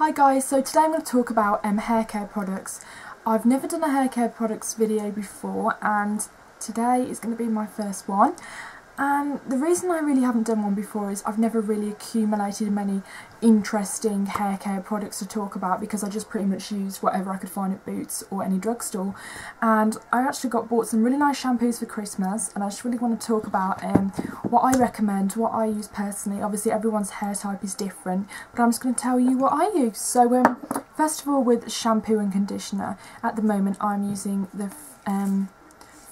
Hi guys, so today I'm going to talk about um, hair care products. I've never done a hair care products video before and today is going to be my first one. And the reason I really haven't done one before is I've never really accumulated many interesting hair care products to talk about because I just pretty much use whatever I could find at Boots or any drugstore. And I actually got bought some really nice shampoos for Christmas and I just really want to talk about um, what I recommend, what I use personally. Obviously everyone's hair type is different, but I'm just going to tell you what I use. So um, first of all with shampoo and conditioner, at the moment I'm using the um,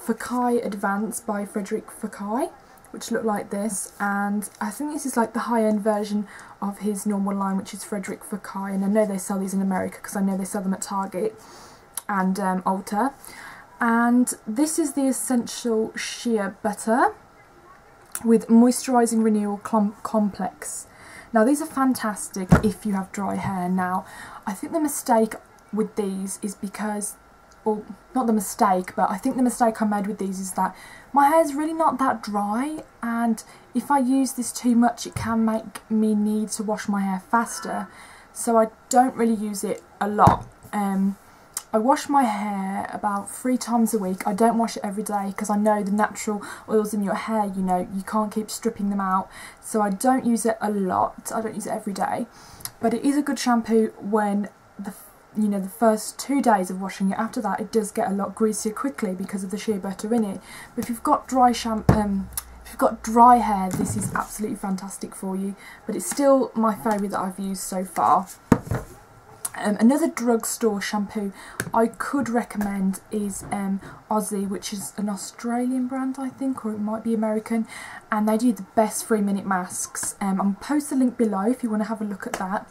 Fekkai Advance by Frederic Fekkai which look like this and I think this is like the high-end version of his normal line which is Frederic Fekkai and I know they sell these in America because I know they sell them at Target and um, Ulta and this is the Essential Shea Butter with Moisturising Renewal Complex. Now these are fantastic if you have dry hair. Now I think the mistake with these is because well, not the mistake, but I think the mistake I made with these is that my hair is really not that dry and if I use this too much it can make me need to wash my hair faster so I don't really use it a lot. Um, I wash my hair about three times a week. I don't wash it every day because I know the natural oils in your hair, you know, you can't keep stripping them out. So I don't use it a lot. I don't use it every day. But it is a good shampoo when the you know the first two days of washing it after that it does get a lot greasier quickly because of the shea butter in it but if you've got dry shampoo um, if you've got dry hair this is absolutely fantastic for you but it's still my favourite that I've used so far um, another drugstore shampoo I could recommend is um, Aussie, which is an Australian brand, I think, or it might be American, and they do the best three minute masks. Um, I'll post the link below if you want to have a look at that.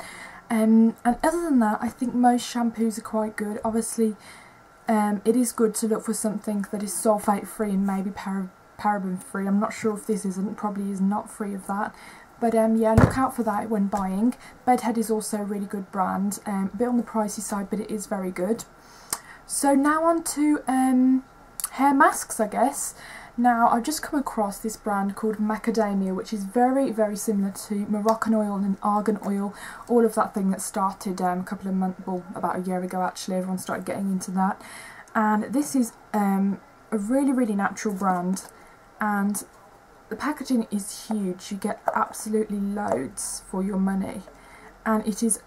Um, and other than that, I think most shampoos are quite good. Obviously, um, it is good to look for something that is sulfate free and maybe para paraben free. I'm not sure if this isn't, probably is not free of that. But um, yeah, look out for that when buying. Bedhead is also a really good brand, um, a bit on the pricey side, but it is very good. So now on to um, hair masks, I guess. Now, I've just come across this brand called Macadamia, which is very, very similar to Moroccan oil and argan oil, all of that thing that started um, a couple of months, well, about a year ago actually, everyone started getting into that. And this is um, a really, really natural brand, and the packaging is huge. You get absolutely loads for your money, and it is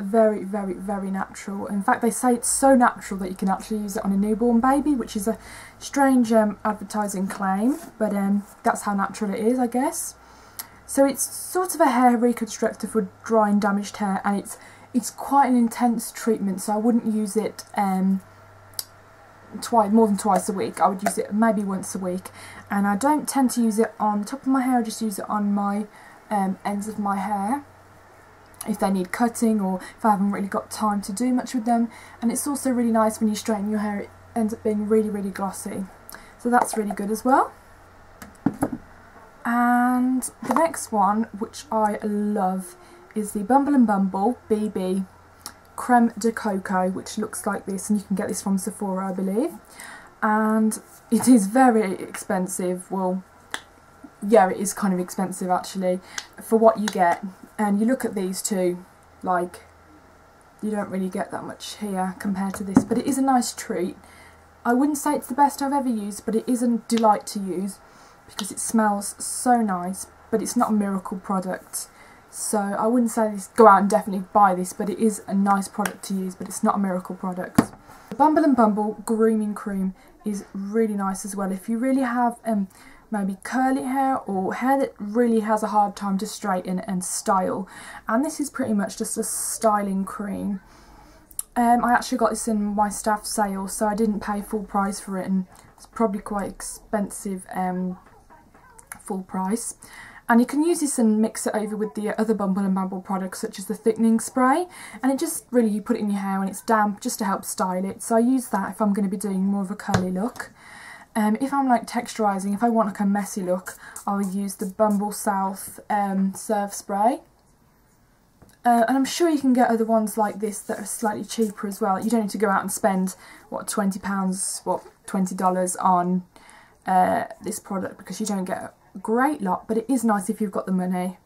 very, very, very natural. In fact, they say it's so natural that you can actually use it on a newborn baby, which is a strange um, advertising claim, but um, that's how natural it is, I guess. So it's sort of a hair reconstructor for dry and damaged hair, and it's it's quite an intense treatment, so I wouldn't use it um, twice, more than twice a week. I would use it maybe once a week, and I don't tend to use it on the top of my hair. I just use it on my um, ends of my hair if they need cutting or if I haven't really got time to do much with them. And it's also really nice when you straighten your hair it ends up being really really glossy. So that's really good as well. And the next one which I love is the Bumble and Bumble BB Creme de Coco which looks like this and you can get this from Sephora I believe. And it is very expensive. Well yeah it is kind of expensive actually for what you get and you look at these two, like, you don't really get that much here compared to this, but it is a nice treat. I wouldn't say it's the best I've ever used, but it is a delight to use because it smells so nice, but it's not a miracle product. So I wouldn't say this, go out and definitely buy this, but it is a nice product to use, but it's not a miracle product. The Bumble and Bumble Grooming Cream is really nice as well. If you really have um, maybe curly hair or hair that really has a hard time to straighten and style. And this is pretty much just a styling cream. Um, I actually got this in my staff sale so I didn't pay full price for it and it's probably quite expensive um, full price. And you can use this and mix it over with the other Bumble and Bumble products such as the thickening spray and it just really you put it in your hair when it's damp just to help style it. So I use that if I'm going to be doing more of a curly look. Um, if I'm like texturising, if I want like a messy look, I'll use the Bumble South um, Surf Spray. Uh, and I'm sure you can get other ones like this that are slightly cheaper as well. You don't need to go out and spend, what, £20, what, $20 on uh, this product because you don't get a great lot, but it is nice if you've got the money,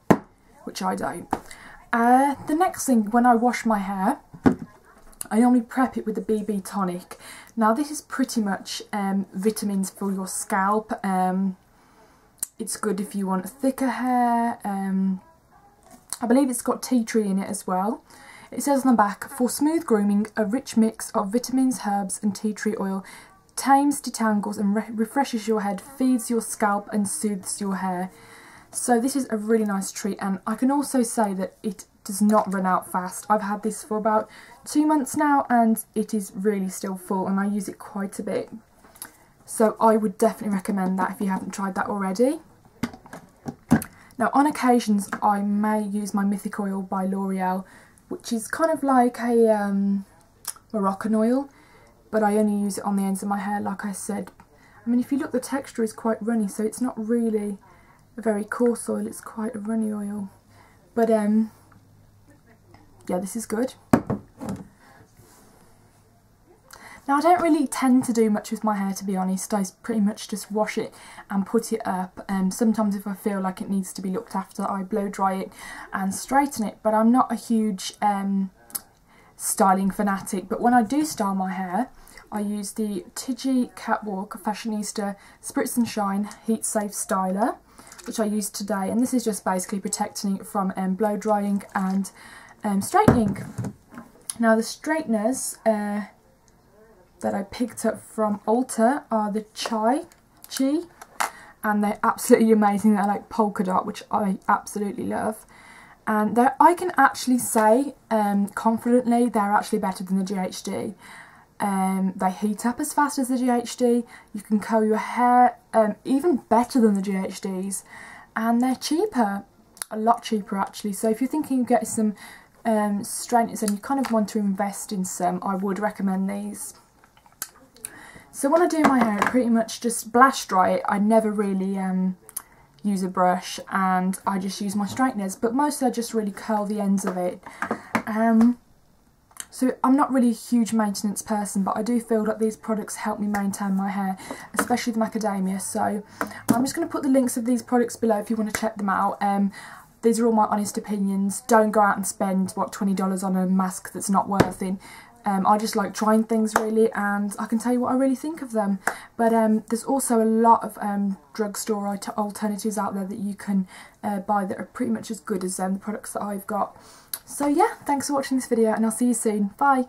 which I don't. Uh, the next thing, when I wash my hair, I normally prep it with the BB tonic. Now this is pretty much um, vitamins for your scalp. Um, it's good if you want thicker hair. Um, I believe it's got tea tree in it as well. It says on the back, for smooth grooming, a rich mix of vitamins, herbs and tea tree oil tames, detangles and re refreshes your head, feeds your scalp and soothes your hair. So this is a really nice treat and I can also say that it does not run out fast. I've had this for about two months now and it is really still full and I use it quite a bit. So I would definitely recommend that if you haven't tried that already. Now on occasions I may use my Mythic Oil by L'Oreal which is kind of like a um, Moroccan oil but I only use it on the ends of my hair like I said. I mean if you look the texture is quite runny so it's not really a very coarse oil, it's quite a runny oil. But um, yeah, this is good. Now I don't really tend to do much with my hair to be honest, I pretty much just wash it and put it up. And sometimes if I feel like it needs to be looked after I blow dry it and straighten it. But I'm not a huge um, styling fanatic. But when I do style my hair I use the Tigi Catwalk Fashionista Spritz and Shine Heat Safe Styler which I used today and this is just basically protecting it from um, blow drying and um, straightening. Now the straighteners uh, that I picked up from Ulta are the Chai Chi and they're absolutely amazing. They're like polka dot which I absolutely love and I can actually say um, confidently they're actually better than the GHD. Um, they heat up as fast as the GHD, you can curl your hair um, even better than the GHDs and they're cheaper, a lot cheaper actually so if you're thinking of getting some um, straighteners and you kind of want to invest in some I would recommend these. So when I do my hair, I pretty much just blast dry it. I never really um, use a brush and I just use my straighteners, but mostly I just really curl the ends of it. Um, so I'm not really a huge maintenance person, but I do feel that these products help me maintain my hair, especially the macadamia. So I'm just going to put the links of these products below if you want to check them out. Um, these are all my honest opinions. Don't go out and spend, what, $20 on a mask that's not worth it. Um, I just like trying things really and I can tell you what I really think of them. But um, there's also a lot of um, drugstore alternatives out there that you can uh, buy that are pretty much as good as um, the products that I've got. So yeah, thanks for watching this video and I'll see you soon. Bye!